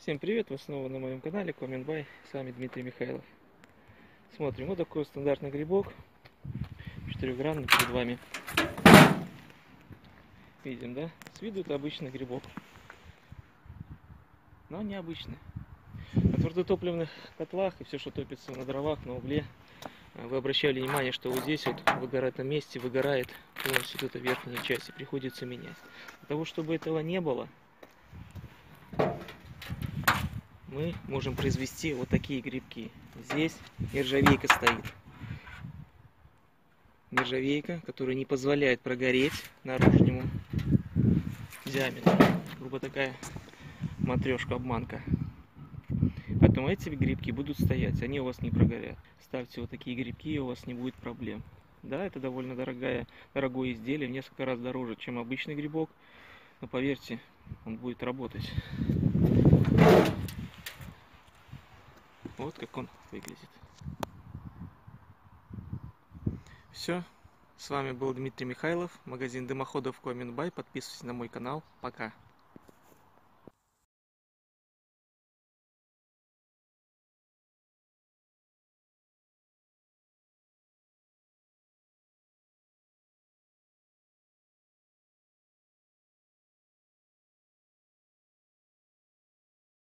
Всем привет, вы снова на моем канале Комментбай, с вами Дмитрий Михайлов. Смотрим, вот такой стандартный грибок, четырехгранный перед вами. Видим, да? С виду это обычный грибок, но необычный. На твердотопливных котлах и все, что топится на дровах, на угле, э, вы обращали внимание, что вот здесь вот выгорает на месте, выгорает полностью вот эта верхняя часть и приходится менять. Для того, чтобы этого не было, мы можем произвести вот такие грибки. Здесь нержавейка стоит. Нержавейка, которая не позволяет прогореть наружнему диаметру. Грубо такая матрешка, обманка. Поэтому эти грибки будут стоять, они у вас не прогорят. Ставьте вот такие грибки, и у вас не будет проблем. Да, это довольно дорогая, дорогое изделие, в несколько раз дороже, чем обычный грибок. Но поверьте, он будет работать. Вот как он выглядит. Все. С вами был Дмитрий Михайлов, магазин дымоходов Коминбай. Подписывайтесь на мой канал. Пока.